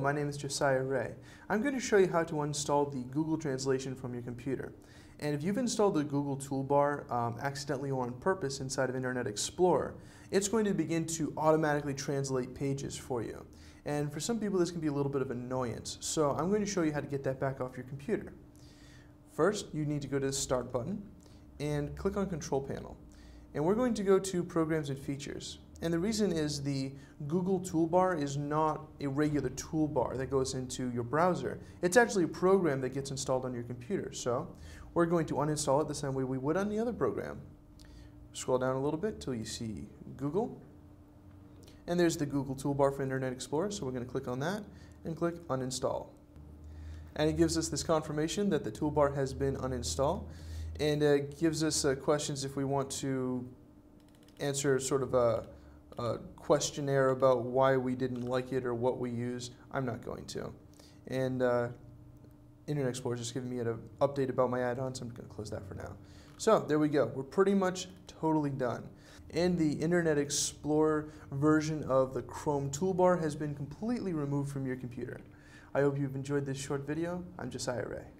my name is Josiah Rea. I'm going to show you how to install the Google Translation from your computer. And if you've installed the Google toolbar um, accidentally or on purpose inside of Internet Explorer, it's going to begin to automatically translate pages for you. And for some people this can be a little bit of annoyance. So I'm going to show you how to get that back off your computer. First, you need to go to the Start button and click on Control Panel. And we're going to go to Programs and Features. And the reason is the Google toolbar is not a regular toolbar that goes into your browser. It's actually a program that gets installed on your computer. So we're going to uninstall it the same way we would on the other program. Scroll down a little bit till you see Google. And there's the Google toolbar for Internet Explorer, so we're going to click on that and click uninstall. And it gives us this confirmation that the toolbar has been uninstalled and uh, gives us uh, questions if we want to answer sort of a a questionnaire about why we didn't like it or what we use. I'm not going to. And uh, Internet Explorer is just giving me an update about my add-ons. I'm going to close that for now. So there we go. We're pretty much totally done. And the Internet Explorer version of the Chrome toolbar has been completely removed from your computer. I hope you've enjoyed this short video. I'm Josiah Rea.